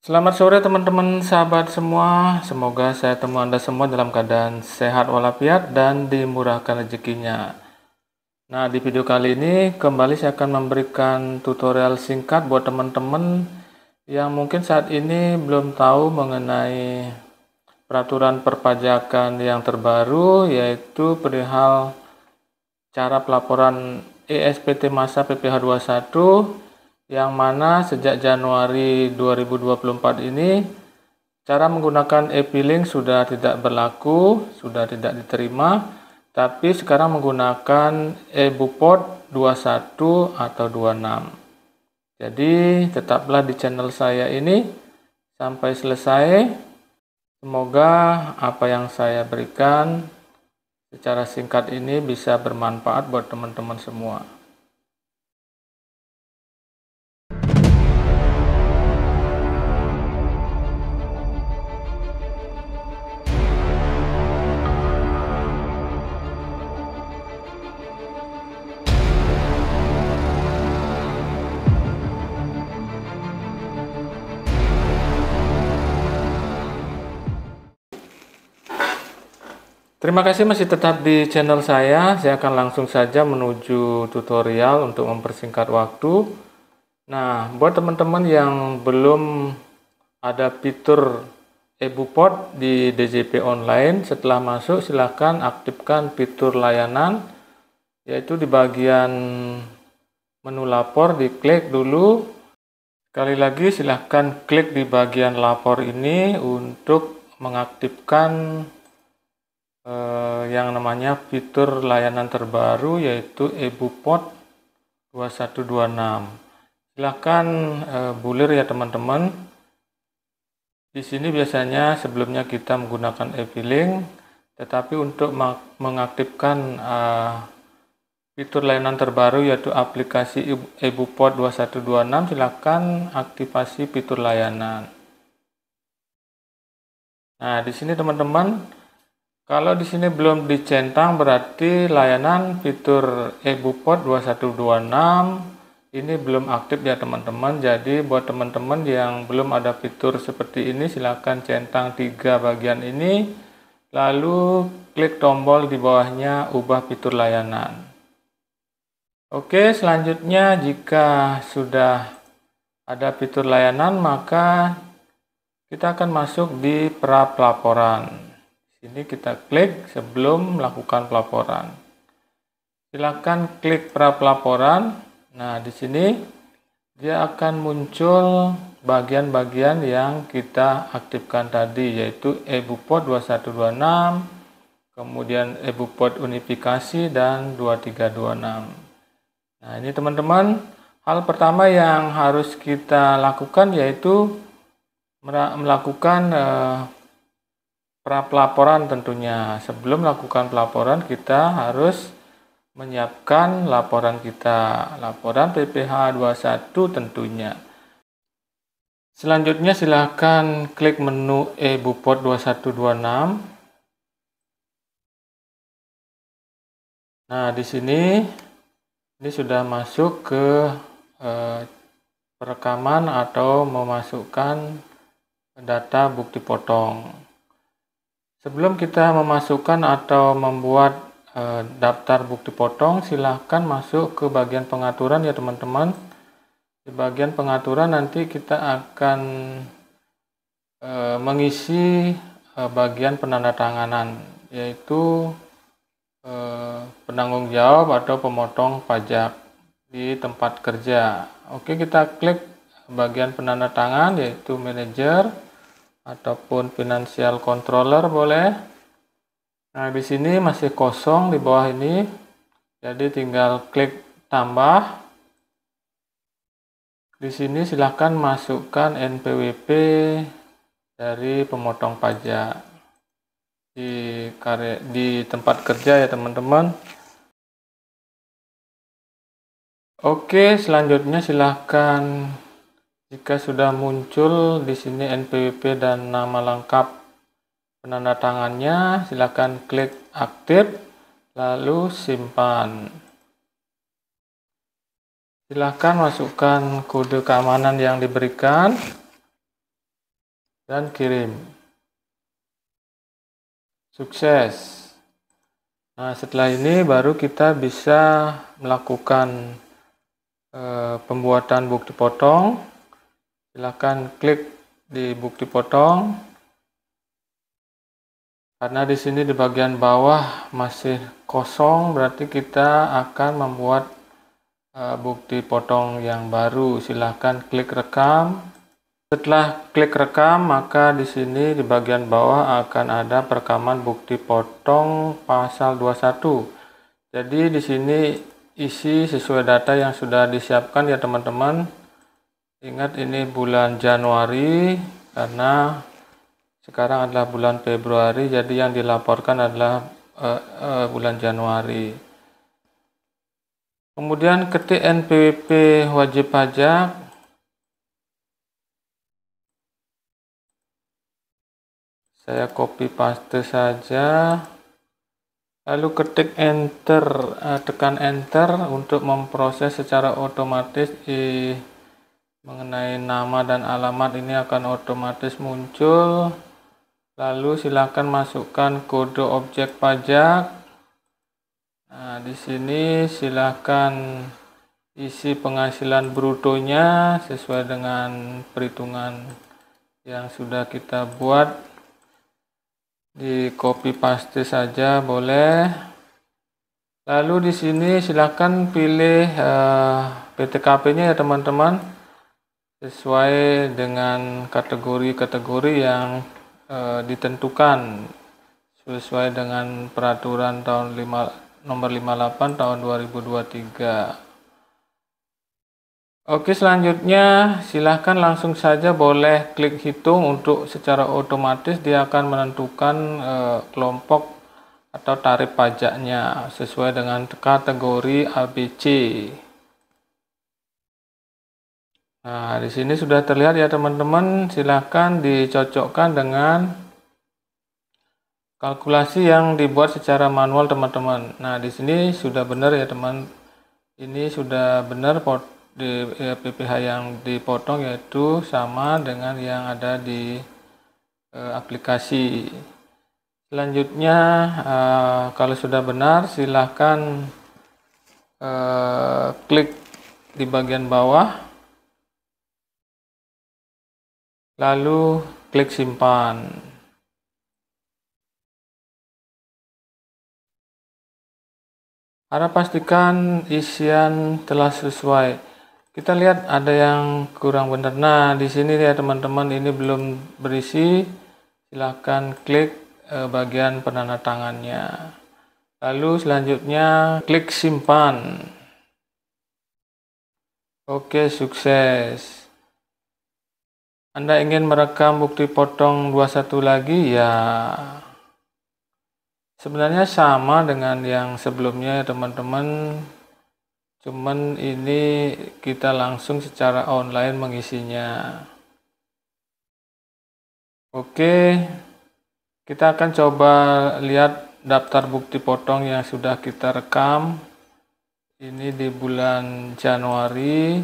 Selamat sore teman-teman sahabat semua. Semoga saya temu Anda semua dalam keadaan sehat walafiat dan dimurahkan rezekinya. Nah, di video kali ini kembali saya akan memberikan tutorial singkat buat teman-teman yang mungkin saat ini belum tahu mengenai peraturan perpajakan yang terbaru yaitu perihal cara pelaporan ESPT masa PPh 21 yang mana sejak Januari 2024 ini cara menggunakan e-filing sudah tidak berlaku, sudah tidak diterima, tapi sekarang menggunakan e-bupot 21 atau 26. Jadi tetaplah di channel saya ini sampai selesai. Semoga apa yang saya berikan secara singkat ini bisa bermanfaat buat teman-teman semua. Terima kasih masih tetap di channel saya. Saya akan langsung saja menuju tutorial untuk mempersingkat waktu. Nah, buat teman-teman yang belum ada fitur EBUPOT di DJP online, setelah masuk silahkan aktifkan fitur layanan, yaitu di bagian menu lapor, diklik dulu. Sekali lagi silahkan klik di bagian lapor ini untuk mengaktifkan eh, yang namanya fitur layanan terbaru yaitu EBUPOT 2126. Silahkan eh, bulir ya teman-teman. Di sini biasanya sebelumnya kita menggunakan e-filing, tetapi untuk mengaktifkan eh, fitur layanan terbaru yaitu aplikasi EBUPOT 2126 silakan aktifasi fitur layanan. Nah, di sini teman-teman kalau di sini belum dicentang berarti layanan fitur EBUPOT 2126 ini belum aktif ya teman-teman. Jadi buat teman-teman yang belum ada fitur seperti ini silahkan centang tiga bagian ini lalu klik tombol di bawahnya ubah fitur layanan. Oke, selanjutnya jika sudah ada fitur layanan maka kita akan masuk di pra pelaporan. Sini kita klik sebelum melakukan pelaporan. Silakan klik pra pelaporan. Nah, di sini dia akan muncul bagian-bagian yang kita aktifkan tadi yaitu EBUPOT 2126, kemudian EBUPOT unifikasi dan 2326. Nah, ini teman-teman, hal pertama yang harus kita lakukan yaitu melakukan eh, pra pelaporan tentunya. Sebelum melakukan pelaporan kita harus menyiapkan laporan kita, laporan PPH 21 tentunya. Selanjutnya silahkan klik menu e-bupot 2126. Nah, di sini ini sudah masuk ke eh, perekaman atau memasukkan data bukti potong. Sebelum kita memasukkan atau membuat e, daftar bukti potong, silahkan masuk ke bagian pengaturan ya teman-teman. Di bagian pengaturan nanti kita akan e, mengisi e, bagian penandatanganan, yaitu e, penanggung jawab atau pemotong pajak di tempat kerja. Oke, kita klik bagian penandatangan yaitu manajer ataupun financial controller boleh. Nah, di sini masih kosong di bawah ini. Jadi tinggal klik tambah. Di sini silahkan masukkan NPWP dari pemotong pajak di karya di tempat kerja ya teman-teman. Oke, selanjutnya silahkan jika sudah muncul di sini NPWP dan nama lengkap penanda tangannya, silakan klik aktif lalu simpan. Silakan masukkan kode keamanan yang diberikan. dan kirim. Sukses. Nah, setelah ini baru kita bisa melakukan e, pembuatan bukti potong. Silakan klik di bukti potong. Karena di sini di bagian bawah masih kosong, berarti kita akan membuat e, bukti potong yang baru. Silakan klik rekam. Setelah klik rekam, maka di sini di bagian bawah akan ada perekaman bukti potong pasal 21. Jadi di sini isi sesuai data yang sudah disiapkan ya teman-teman. Ingat ini bulan Januari karena sekarang adalah bulan Februari, jadi yang dilaporkan adalah uh, uh, bulan Januari. Kemudian ketik NPWP wajib pajak saya copy paste saja lalu ketik enter uh, tekan enter untuk memproses secara otomatis di mengenai nama dan alamat ini akan otomatis muncul. Lalu silakan masukkan kode objek pajak. Nah di sini silakan isi penghasilan brutonya sesuai dengan perhitungan yang sudah kita buat. Di copy paste saja boleh. Lalu di sini silahkan pilih uh, eh, PTKP-nya ya teman-teman sesuai dengan kategori-kategori yang uh, ditentukan sesuai dengan peraturan tahun 5, nomor 58 tahun 2023 Oke selanjutnya silahkan langsung saja boleh klik hitung untuk secara otomatis dia akan menentukan e, kelompok atau tarif pajaknya sesuai dengan kategori ABC. Nah, di sini sudah terlihat ya teman-teman, silahkan dicocokkan dengan kalkulasi yang dibuat secara manual teman-teman. Nah, di sini sudah benar ya teman. Ini sudah benar di ya, PPH yang dipotong yaitu sama dengan yang ada di uh, aplikasi. Selanjutnya uh, kalau sudah benar silahkan uh, klik di bagian bawah lalu klik simpan. Harap pastikan isian telah sesuai kita lihat ada yang kurang benar. Nah, di sini ya teman-teman ini belum berisi. Silahkan klik eh, bagian penandatangannya. Lalu selanjutnya klik simpan. Oke, sukses. Anda ingin merekam bukti potong 21 lagi? Ya. Sebenarnya sama dengan yang sebelumnya teman-teman cuman ini kita langsung secara online mengisinya oke kita akan coba lihat daftar bukti potong yang sudah kita rekam ini di bulan Januari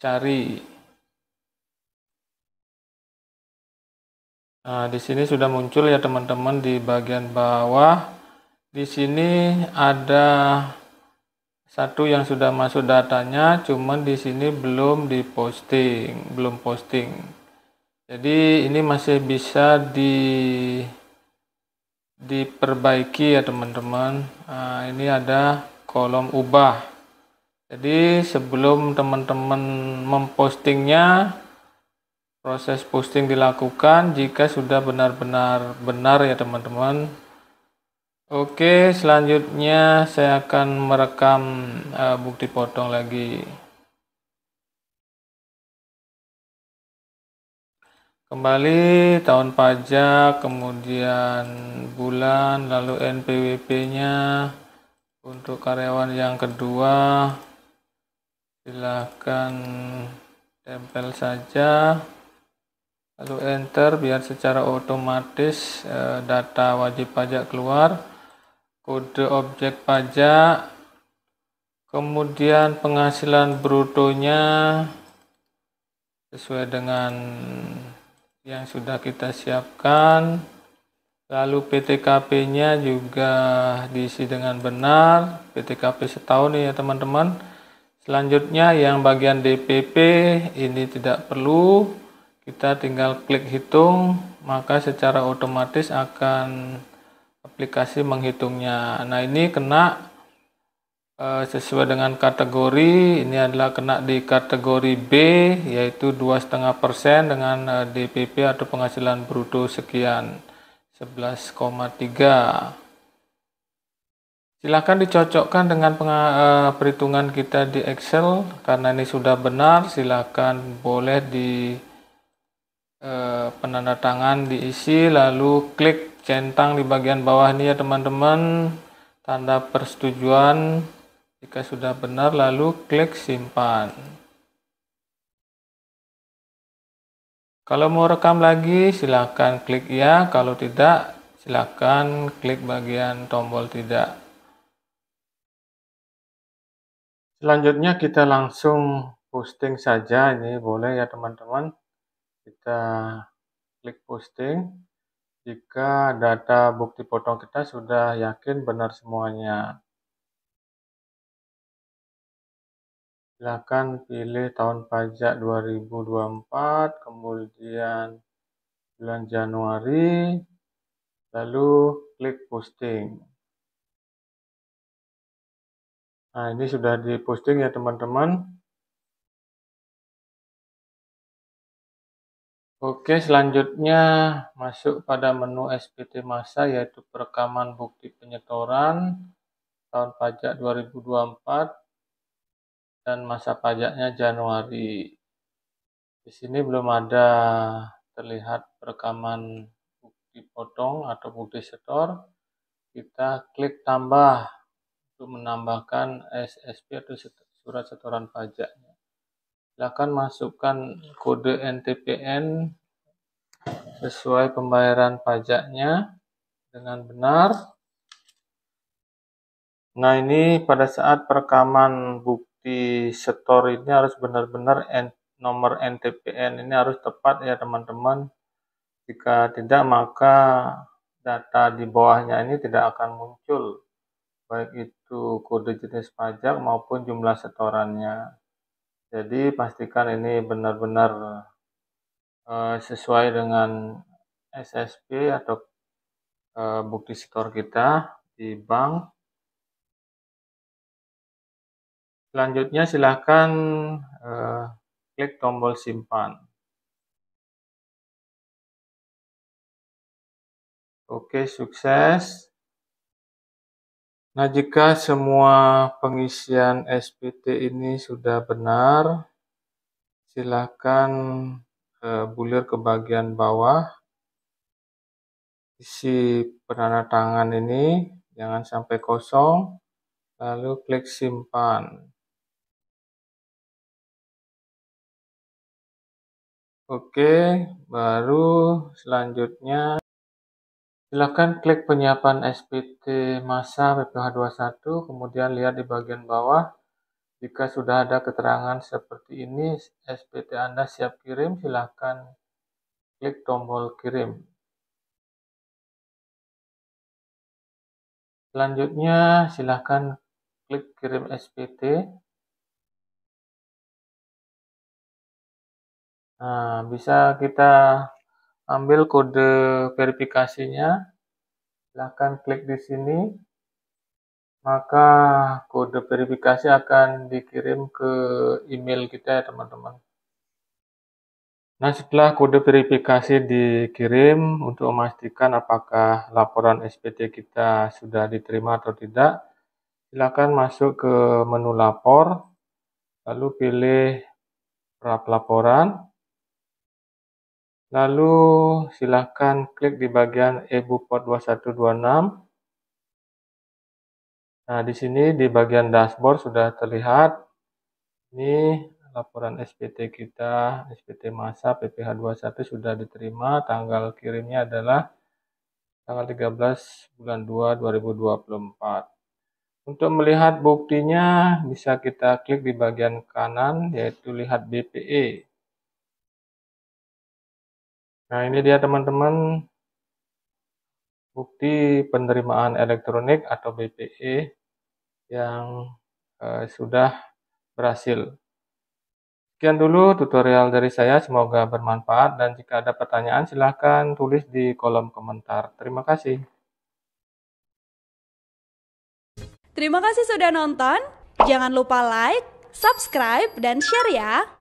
cari nah di sini sudah muncul ya teman-teman di bagian bawah. Di sini ada satu yang sudah masuk datanya cuman di sini belum diposting belum posting. Jadi ini masih bisa di diperbaiki ya teman-teman. Nah, ini ada kolom ubah. Jadi sebelum teman-teman mempostingnya proses posting dilakukan jika sudah benar-benar benar ya teman-teman Oke, selanjutnya saya akan merekam uh, bukti potong lagi. Kembali tahun pajak, kemudian bulan, lalu NPWP-nya untuk karyawan yang kedua. Silahkan tempel saja lalu enter biar secara otomatis uh, data wajib pajak keluar kode objek pajak, kemudian penghasilan brutonya sesuai dengan yang sudah kita siapkan. Lalu PTKP-nya juga diisi dengan benar. PTKP setahun ya teman-teman. Selanjutnya yang bagian DPP ini tidak perlu. Kita tinggal klik hitung, maka secara otomatis akan aplikasi menghitungnya. Nah ini kena Eh, sesuai dengan kategori ini adalah kena di kategori B yaitu 2,5% dengan eh, DPP atau penghasilan bruto sekian 11,3 Silakan dicocokkan dengan eh, perhitungan kita di Excel karena ini sudah benar silakan boleh di penanda tangan diisi lalu klik centang di bagian bawah ini ya teman-teman tanda persetujuan jika sudah benar, lalu klik simpan. Kalau mau rekam lagi, silakan klik ya. Kalau tidak, silakan klik bagian tombol tidak. Selanjutnya kita langsung posting saja. Ini boleh ya teman-teman. Kita klik posting. Jika data bukti potong kita sudah yakin benar semuanya. Silakan pilih tahun pajak 2024, kemudian bulan Januari, lalu klik posting. Nah, ini sudah diposting ya teman-teman. Oke, selanjutnya masuk pada menu SPT masa yaitu perekaman bukti penyetoran tahun pajak 2024 dan masa pajaknya Januari. Di sini belum ada terlihat rekaman bukti potong atau bukti setor. Kita klik tambah untuk menambahkan SSP atau surat setoran pajaknya. Silakan masukkan kode NTPN sesuai pembayaran pajaknya dengan benar. Nah ini pada saat perekaman bukti store ini harus benar-benar nomor NTPN ini harus tepat ya teman-teman. Jika tidak maka data di bawahnya ini tidak akan muncul baik itu kode jenis pajak maupun jumlah setorannya. Jadi pastikan ini benar-benar uh, sesuai dengan SSP atau uh, bukti setor kita di bank Selanjutnya silahkan uh, klik tombol simpan. Oke, sukses. Nah, jika semua pengisian SPT ini sudah benar, silakan uh, bulir ke bagian bawah. Isi penanda tangan ini jangan sampai kosong, lalu klik simpan. Oke, baru selanjutnya silakan klik penyiapan SPT masa PPH 21, kemudian lihat di bagian bawah. Jika sudah ada keterangan seperti ini, SPT Anda siap kirim, silakan klik tombol kirim. Selanjutnya, silakan klik kirim SPT. Nah, bisa kita ambil kode verifikasinya. Silahkan klik di sini. Maka kode verifikasi akan dikirim ke email kita ya teman-teman. Nah, setelah kode verifikasi dikirim untuk memastikan apakah laporan SPT kita sudah diterima atau tidak, silakan masuk ke menu lapor, lalu pilih pra laporan, Lalu silahkan klik di bagian e-book port 2126. Nah, di sini di bagian dashboard sudah terlihat ini laporan SPT kita, SPT masa PPH 21 sudah diterima, tanggal kirimnya adalah tanggal 13 bulan 2 2024. Untuk melihat buktinya bisa kita klik di bagian kanan yaitu lihat BPE. Nah, ini dia teman-teman bukti penerimaan elektronik atau BPE yang eh, sudah berhasil. Sekian dulu tutorial dari saya, semoga bermanfaat dan jika ada pertanyaan silahkan tulis di kolom komentar. Terima kasih. Terima kasih sudah nonton. Jangan lupa like, subscribe, dan share ya.